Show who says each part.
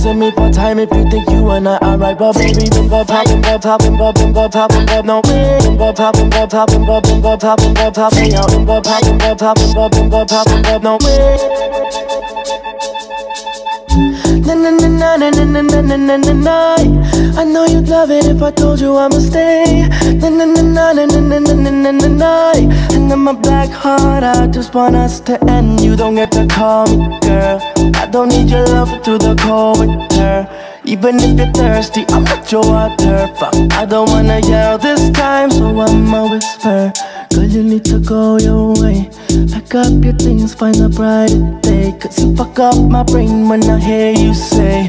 Speaker 1: asking me for time if you think you and I are right But baby, bim bop poppin' bop poppin' bop bim bop poppin' no way Bim bop poppin' bop poppin' bop bim bop out Bim bop poppin' bop poppin' bop bim bop no Na na na na na na na na na na na I know you'd love it if I told you I'ma stay Na na na na na na na na And in my black heart I just want us to end You don't get to call me girl I don't need your love through the cold winter Even if you're thirsty, I'm not your water. Fuck, I don't wanna yell this time So I'ma whisper. Girl, you need to go your way. Pack up your things, find a brighter day. Cause you fuck up my brain when I hear you say